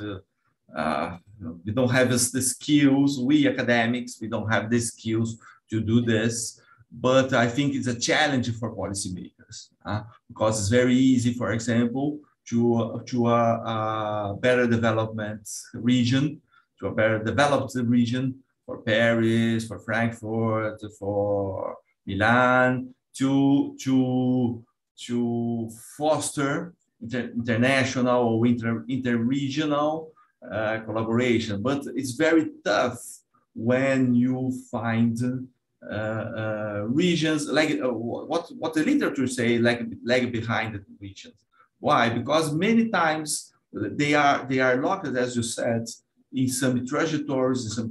uh, uh, we don't have the skills, we academics, we don't have the skills to do this. But I think it's a challenge for policymakers uh, because it's very easy, for example, to, to a, a better development region, to a better developed region for Paris, for Frankfurt, for Milan, to, to, to foster inter, international or inter, interregional uh, collaboration, but it's very tough when you find uh, uh, regions like uh, what what the literature say like lag behind the regions. Why? Because many times they are they are locked, as you said, in some trajectories, in some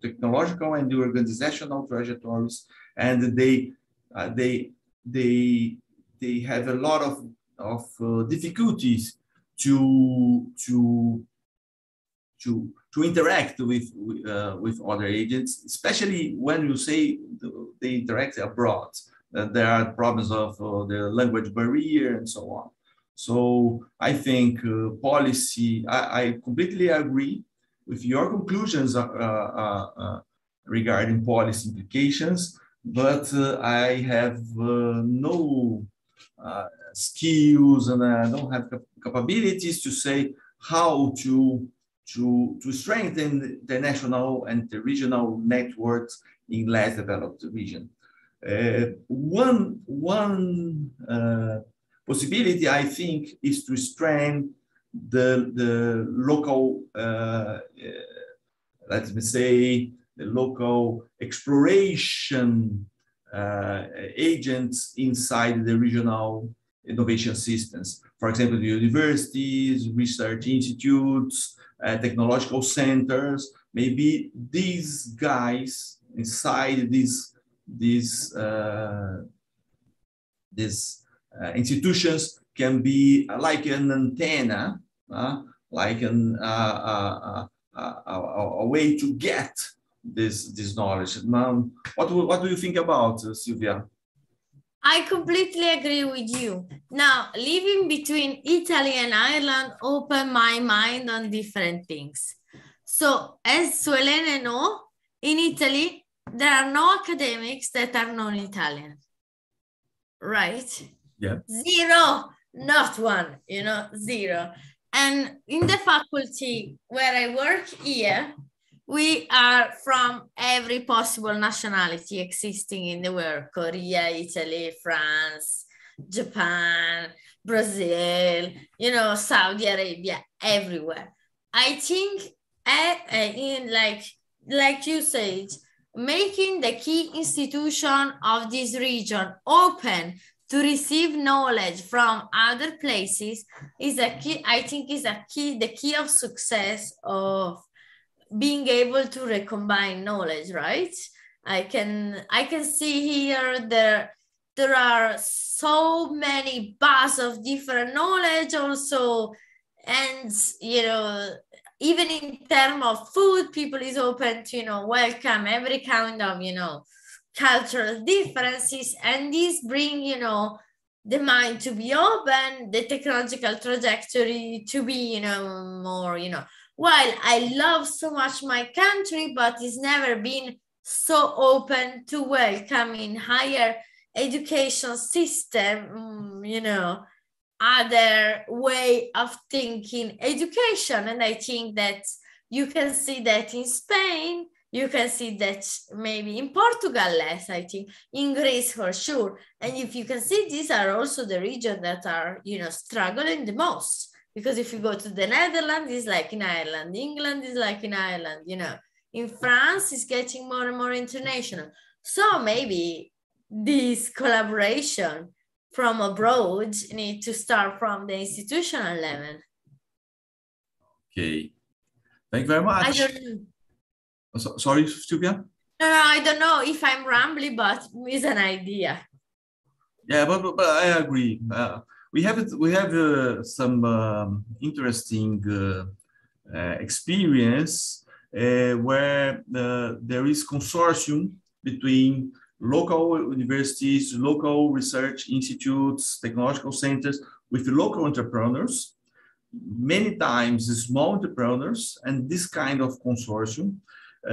technological and organizational trajectories, and they uh, they they they have a lot of of difficulties to to to to interact with uh, with other agents, especially when you say they interact abroad. Uh, there are problems of uh, the language barrier and so on. So I think uh, policy. I, I, completely agree with your conclusions uh, uh, regarding policy implications, but I have no skills and I don't have capabilities to say how to to, to strengthen the national and the regional networks in less developed region. Uh, one one uh, possibility, I think, is to strengthen the, the local, uh, uh let me say, the local exploration uh, agents inside the regional innovation systems. For example, the universities, research institutes, uh, technological centers. Maybe these guys inside these these uh, these uh, institutions can be like an antenna, like an, uh, a way to get this this knowledge. Um, what what do you think about Silvia?
I completely agree with you. Now, living between Italy and Ireland opened my mind on different things. So, as Suelene know, in Italy, there are no academics that are non-Italian, right?
Yeah.
Zero. not one, you know, zero. And in the faculty where I work here, we are from every possible nationality existing in the world Korea, Italy, France, Japan, Brazil, you know, Saudi Arabia, everywhere. I think uh, in like like you said, making the key institution of this region open to receive knowledge from other places is a key i think is a key the key of success of being able to recombine knowledge right? I can i can see here there there are so many bars of different knowledge also. And you know even in term of food people is open to you know welcome every kind of you know cultural differences. And these bring you know the mind to be open the technological trajectory to be you know more you know while i love so much my country but it's never been so open to welcoming higher education system mm, you know other way of thinking education and i think that you can see that in spain you can see that maybe in Portugal less, I think, in Greece for sure. And if you can see, these are also the regions that are, you know, struggling the most. Because if you go to the Netherlands, it's like in Ireland, England is like in Ireland, you know, in France, it's getting more and more international. So maybe this collaboration from abroad need to start from the institutional level.
Okay. Thank you very much. I don't so, sorry, Silvia?
No, no, I don't know if I'm rambling, but it's an idea.
Yeah, but, but, but I agree. Uh, we have we have uh, some um, interesting uh, uh experience uh, where uh, there is consortium between local universities, local research institutes, technological centers with local entrepreneurs, many times small entrepreneurs, and this kind of consortium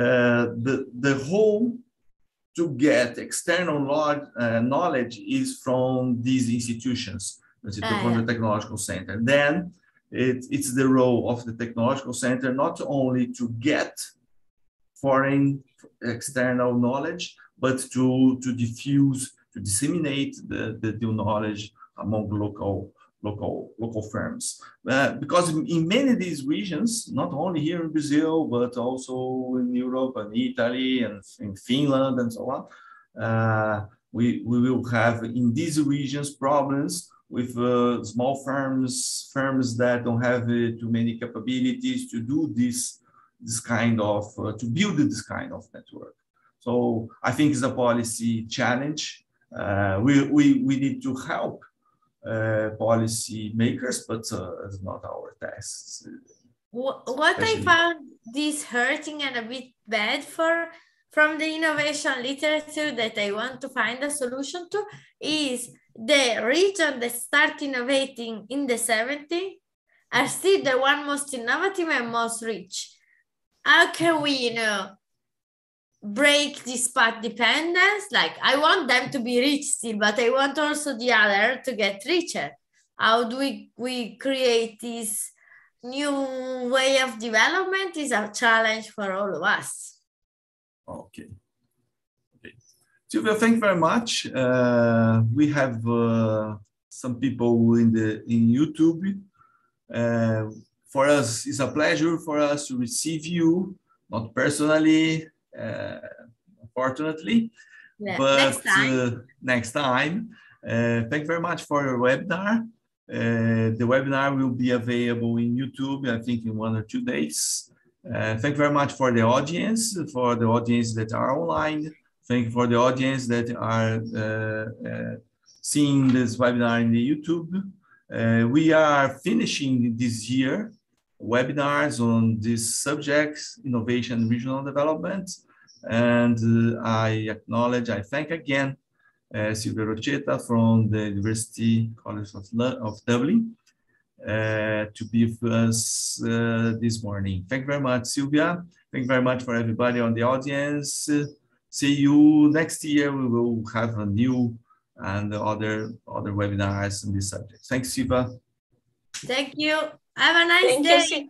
uh, the, the whole to get external knowledge, knowledge is from these institutions, from the Technological Center. Then it, it's the role of the Technological Center not only to get foreign external knowledge, but to, to diffuse, to disseminate the, the new knowledge among local local local firms uh, because in many of these regions not only here in brazil but also in europe and italy and in finland and so on uh, we, we will have in these regions problems with uh, small firms firms that don't have uh, too many capabilities to do this this kind of uh, to build this kind of network so i think it's a policy challenge uh, we, we, we need to help uh, policy makers, but uh, it's not our task.
What, what I found this hurting and a bit bad for from the innovation literature that I want to find a solution to is the region that start innovating in the 70s are still the one most innovative and most rich. How can we, you know, break this path dependence? Like i want them to be rich still but i want also the other to get richer. How do we we create this new way of development is a challenge for all of us.
Okay okay Silvia, thank you very much uh, we have uh, some people in the in youtube uh, for us it's a pleasure for us to receive you not personally uh, unfortunately. Yeah. But next time, uh, next time uh, thank you very much for your webinar. the webinar will be available in YouTube, I think in one or two days. Uh, thank you very much for the audience, for the audience that are online. Thank you for the audience that are uh, uh, seeing this webinar in the YouTube. we are finishing this year webinars on these subjects, innovation regional development. And uh, I acknowledge, I thank again uh, Silvia Rocchetta from the University College of, of Dublin uh, to be with us uh, this morning. Thank you very much, Silvia. Thank you very much for everybody on the audience. See you next year. We will have a new and other other webinars on this subject. Thanks, Siva.
Thank you. Have a nice
Thank
day.
you.